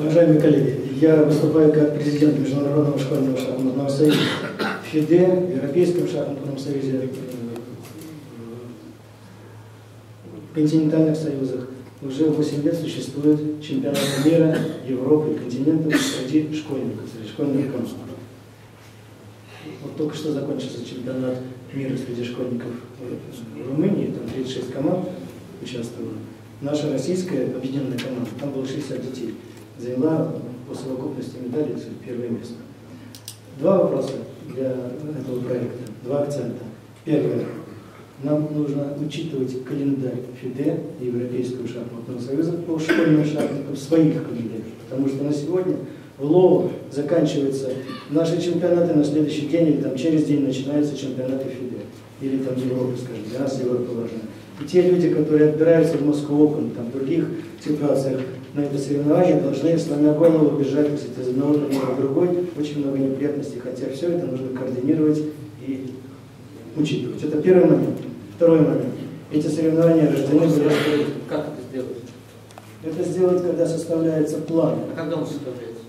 Уважаемые коллеги, я выступаю как президент Международного школьного шахматного союза. ФИДЕ, Европейском шахматном союзе, в континентальных союзах уже 8 лет существует чемпионат мира, Европы и континентов среди школьников, среди школьных команд. Вот только что закончился чемпионат мира среди школьников в Румынии, там 36 команд участвовало. Наша российская объединенная команда, там было 60 детей, заняла по совокупности медалей первое место. Два вопроса для этого проекта, два акцента. Первое. Нам нужно учитывать календарь ФИДЕ Европейского шахматного союза по школьным шахматам своих календарях. Потому что на сегодня в Лоу заканчиваются наши чемпионаты на следующий день или там через день начинаются чемпионаты ФИДЕ. Или там Европы, скажем, для нас Европа важна. И те люди, которые отбираются в Москву Open, там в других ситуациях на это соревнование, должны сломя голову бежать из одного турнира в другой. Очень много неприятностей, хотя все это нужно координировать и учитывать. Это первый момент. Второй момент. Эти соревнования рождены. Как это сделать? Это сделать, когда составляется план. А когда он составляется?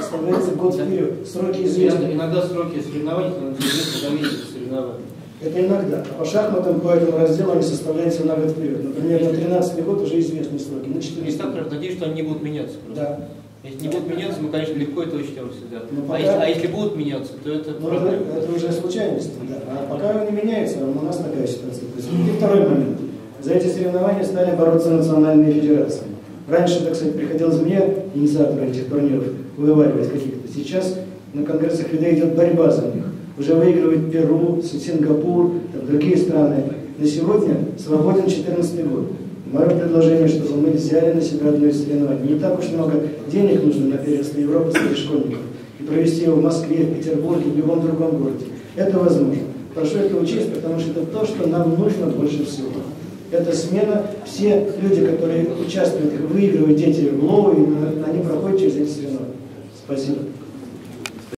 Составляется год вперед. Сроки известны. Иногда сроки соревнований, но известно до месяца соревнований. Это иногда. А по шахматам, по этому разделу они составляются на год вперед. Например, на 13 год уже известны сроки. На 14 Есть так, надеюсь, что они не будут меняться. Просто. Да. Если не будут меняться, мы, конечно, легко это учтем всегда. Ну, а, пока- если, а если будут меняться, то это Но проблема. это, это уже случайность. Да. А пока они не меняются, у нас такая ситуация происходит. И второй момент. За эти соревнования стали бороться национальные федерации. Раньше, так сказать, приходилось мне, инициатору этих турниров, вываливать каких-то. Сейчас на конгрессах ФИДЕ идет борьба за них. Уже выигрывает Перу, Сингапур, там, другие страны. На сегодня свободен 14 год. Мое предложение, чтобы мы взяли на себя одно из соревнований. Не так уж много денег нужно на первенство Европы среди школьников. И провести его в Москве, Петербурге, в любом другом городе. Это возможно. Прошу это учесть, потому что это то, что нам нужно больше всего. Это смена. Все люди, которые участвуют, выигрывают дети в Лоу, они проходят через эти соревнования. Спасибо.